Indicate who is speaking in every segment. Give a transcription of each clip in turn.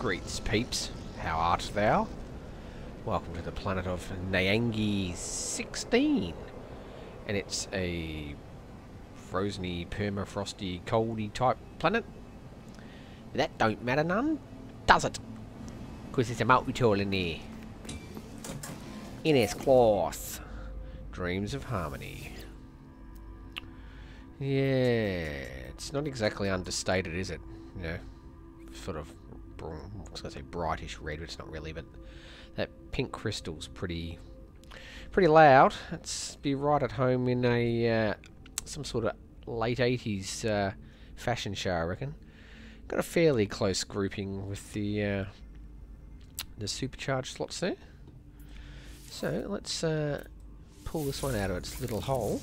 Speaker 1: Greets, peeps. How art thou? Welcome to the planet of Nyangi 16. And it's a frozeny, permafrosty, coldy type planet. But that don't matter none, does it? Because there's a multi-tool in there. In its claws. Dreams of Harmony. Yeah, it's not exactly understated, is it? You know, sort of, I was going to say brightish red, but it's not really, but that pink crystal's pretty pretty loud. It's be right at home in a uh, some sort of late 80s uh, fashion show, I reckon. Got a fairly close grouping with the uh, the supercharged slots there. So let's uh, pull this one out of its little hole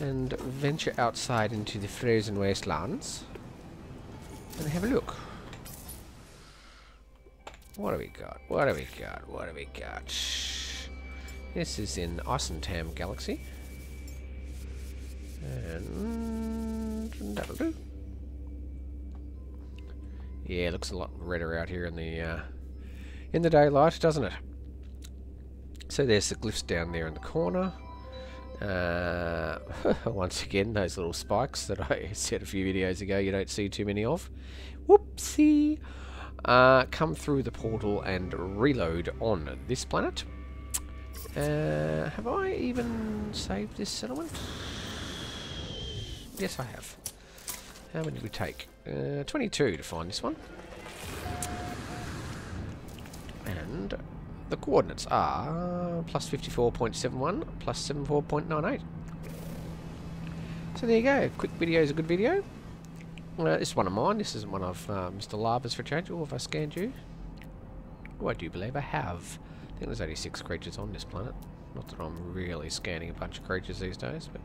Speaker 1: and venture outside into the frozen wastelands and have a look. What have we got? What have we got? What have we got? This is in Eissentam Galaxy. And that'll do. Yeah, it looks a lot redder out here in the uh, in the daylight, doesn't it? So there's the glyphs down there in the corner. Uh, once again, those little spikes that I said a few videos ago you don't see too many of. Whoopsie! Uh, come through the portal and reload on this planet. Uh, have I even saved this settlement? Yes, I have. How many did we take? Uh, 22 to find this one. And the coordinates are plus 54.71 plus 74.98. So there you go. Quick video is a good video. Uh, this is one of mine. This isn't one of uh, Mr. Lava's for change. Or have I scanned you? Oh, I do believe I have. I think there's only six creatures on this planet. Not that I'm really scanning a bunch of creatures these days, but...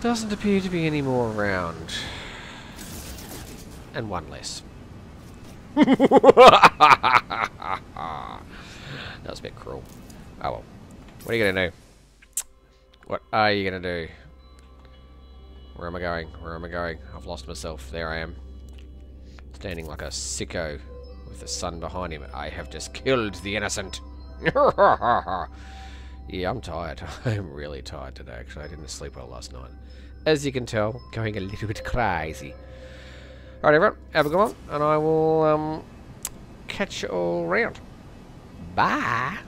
Speaker 1: Doesn't appear to be any more around. And one less. that was a bit cruel. Oh well. What are you gonna do? What are you gonna do? Where am I going? Where am I going? I've lost myself. There I am. Standing like a sicko with the sun behind him. I have just killed the innocent. yeah, I'm tired. I'm really tired today, actually. I didn't sleep well last night. As you can tell, going a little bit crazy. Alright, everyone. Have a good one. And I will um, catch you all around. Bye.